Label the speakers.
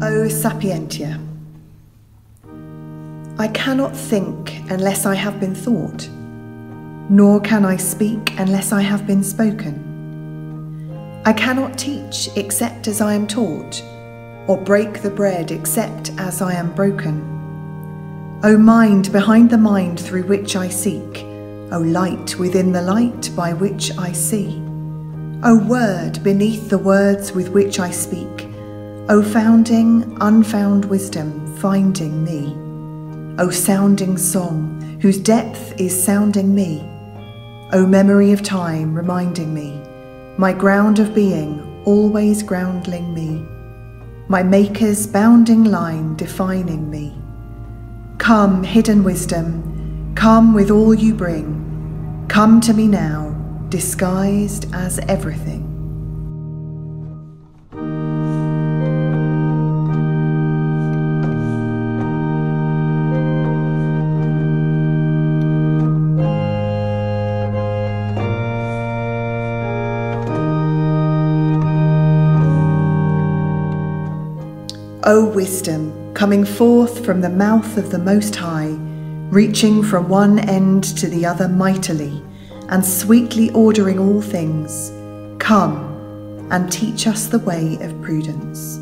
Speaker 1: Sapientia. I cannot think unless I have been thought, nor can I speak unless I have been spoken. I cannot teach except as I am taught, or break the bread except as I am broken. O mind behind the mind through which I seek, O light within the light by which I see, O word beneath the words with which I speak, O founding, unfound wisdom finding me. O sounding song, whose depth is sounding me. O memory of time reminding me, my ground of being always groundling me, my Maker's bounding line defining me. Come, hidden wisdom, come with all you bring, come to me now, disguised as everything. O wisdom, coming forth from the mouth of the Most High, reaching from one end to the other mightily, and sweetly ordering all things, come and teach us the way of prudence.